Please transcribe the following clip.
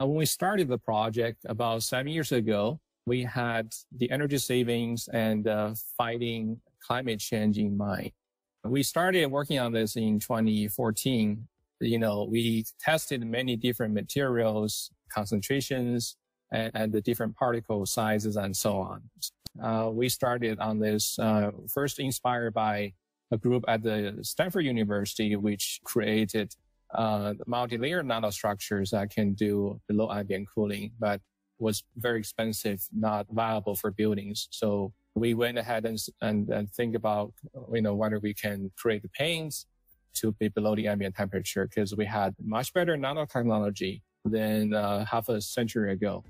Uh, when we started the project about seven years ago, we had the energy savings and uh, fighting climate change in mind. We started working on this in 2014. You know, we tested many different materials, concentrations, and, and the different particle sizes and so on. Uh, we started on this uh, first inspired by a group at the Stanford University, which created uh, multi-layer nanostructures that can do below ambient cooling, but was very expensive, not viable for buildings. So we went ahead and, and, and think about, you know, whether we can create the paints to be below the ambient temperature because we had much better nanotechnology than uh, half a century ago.